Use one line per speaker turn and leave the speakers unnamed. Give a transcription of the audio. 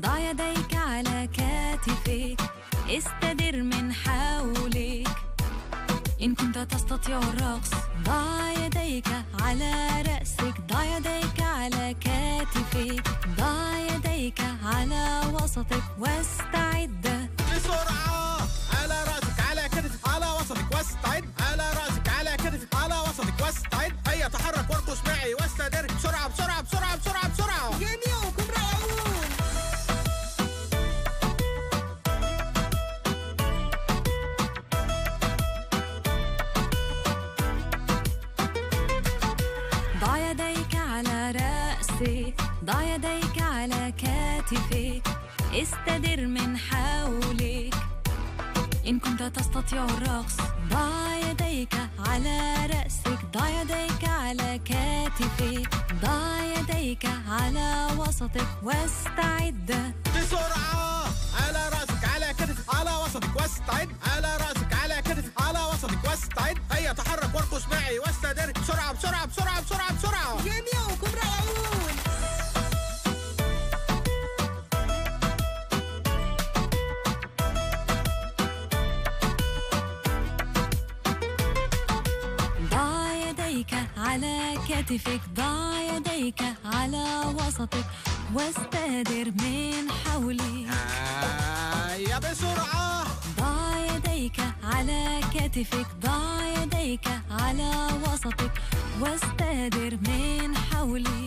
ضع يديك على كتفيك استدر من حولك إن كنت تستطيع الرقص ضع يديك على رأسك. ضع يديك على كتفك ضع يديك على وسطك. واستعد يديك على رأسك ضع يديك على كتفك استدر من حولك. إن كنت تستطيع الرقص ضع يديك على رأسك. ضع يديك على كتفك ضع يديك على وسطك. واستعد.
بسرعة على رأسك على كتفك على وسطك. واستعد على رأسك على كتفك على وسطك. واستعد. هيا تحرك وارقص معي. واستدر.
على كتفك ضع يديك على وسطك واستدر من حولك.
هيا بسرعة.
ضع يديك على كتفك ضع يديك على وسطك واستدر من حولك.